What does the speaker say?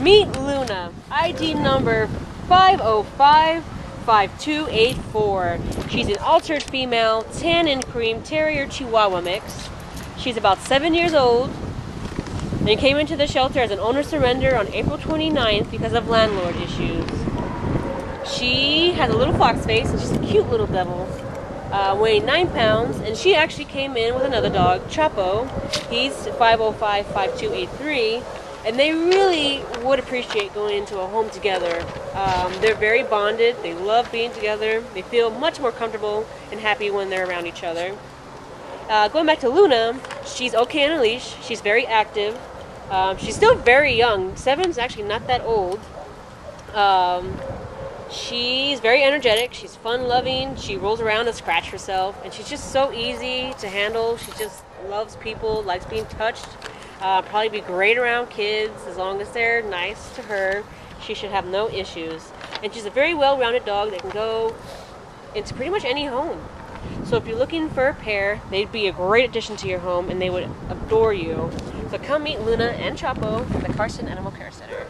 Meet Luna, ID number 5055284. She's an altered female, tan and cream terrier chihuahua mix. She's about seven years old and came into the shelter as an owner surrender on April 29th because of landlord issues. She has a little fox face and she's a cute little devil. Uh, weighing 9 pounds, and she actually came in with another dog, Chapo. He's 5055283 and they really would appreciate going into a home together. Um, they're very bonded. They love being together. They feel much more comfortable and happy when they're around each other. Uh, going back to Luna, she's okay on a leash. She's very active. Um, she's still very young. Seven's actually not that old. Um, she's very energetic. She's fun-loving. She rolls around and scratch herself, and she's just so easy to handle. She just loves people, likes being touched. Uh, probably be great around kids as long as they're nice to her. She should have no issues. And she's a very well rounded dog that can go into pretty much any home. So if you're looking for a pair, they'd be a great addition to your home and they would adore you. So come meet Luna and Chapo at the Carson Animal Care Center.